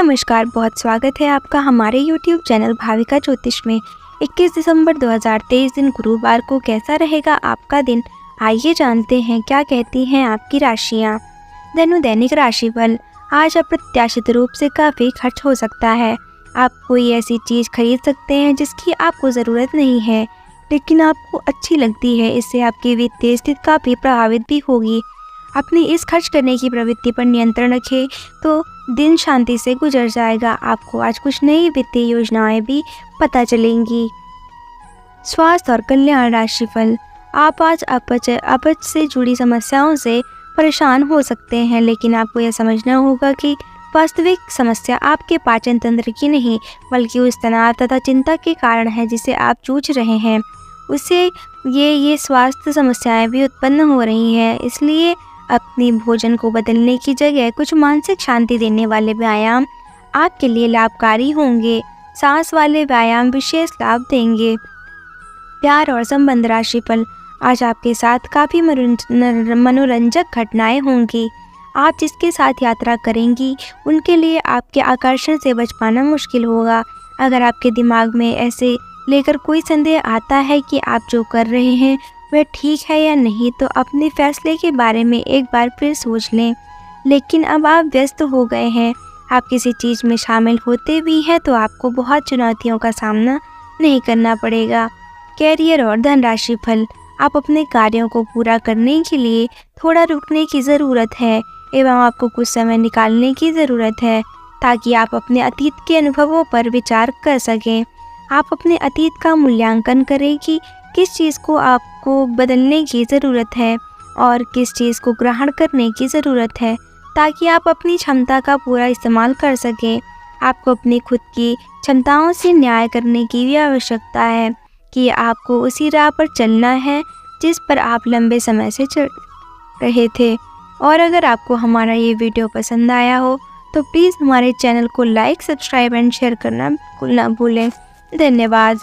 नमस्कार, बहुत स्वागत है आपका हमारे YouTube चैनल भाविका ज्योतिष में। 21 दिसंबर 2023 दिन गुरुवार को कैसा रहेगा आपका दिन? आइए जानते हैं क्या कहती हैं आपकी राशियाँ। धनु दैनिक राशिफल, आज अप्रत्याशित रूप से काफ़ी खर्च हो सकता है। आप कोई ऐसी चीज़ खरीद सकते हैं जिसकी आपको ज़रूरत नहीं है, लेकिन आपको अच्छी लगती है, इससे आपकी वित्तीय स्थिति काफ़ी प्रभावित भी होगी। अपनी इस खर्च करने की प्रवृत्ति पर नियंत्रण रखें तो दिन शांति से गुजर जाएगा। आपको आज कुछ नई वित्तीय योजनाएँ भी पता चलेंगी। स्वास्थ्य और कल्याण राशिफल। आप आज अपच अपच से जुड़ी समस्याओं से परेशान हो सकते हैं, लेकिन आपको यह समझना होगा कि वास्तविक समस्या आपके पाचन तंत्र की नहीं, बल्कि उस तनाव तथा चिंता के कारण है जिसे आप जूझ रहे हैं। उससे ये ये स्वास्थ्य समस्याएँ भी उत्पन्न हो रही हैं, इसलिए अपनी भोजन को बदलने की जगह कुछ मानसिक शांति देने वाले व्यायाम आपके लिए लाभकारी होंगे। सांस वाले व्यायाम विशेष लाभ देंगे। प्यार और संबंध राशिफल। आज आपके साथ काफ़ी मनोरंजक घटनाएँ होंगी। आप जिसके साथ यात्रा करेंगी, उनके लिए आपके आकर्षण से बच पाना मुश्किल होगा। अगर आपके दिमाग में ऐसे लेकर कोई संदेह आता है कि आप जो कर रहे हैं वह ठीक है या नहीं तो अपने फैसले के बारे में एक बार फिर सोच लें। लेकिन अब आप व्यस्त हो गए हैं। आप किसी चीज़ में शामिल होते भी हैं तो आपको बहुत चुनौतियों का सामना नहीं करना पड़ेगा। कैरियर और धनराशि फल आप अपने कार्यों को पूरा करने के लिए थोड़ा रुकने की ज़रूरत है एवं आपको कुछ समय निकालने की ज़रूरत है ताकि आप अपने अतीत के अनुभवों पर विचार कर सकें। आप अपने अतीत का मूल्यांकन करें कि किस चीज़ को आपको बदलने की ज़रूरत है और किस चीज़ को ग्रहण करने की ज़रूरत है, ताकि आप अपनी क्षमता का पूरा इस्तेमाल कर सकें। आपको अपनी खुद की क्षमताओं से न्याय करने की भी आवश्यकता है कि आपको उसी राह पर चलना है, जिस पर आप लंबे समय से चल रहे थे। और अगर आपको हमारा ये वीडियो पसंद आया हो तो प्लीज़ हमारे चैनल को लाइक, सब्सक्राइब एंड शेयर करना बिल्कुल ना भूलें। धन्यवाद।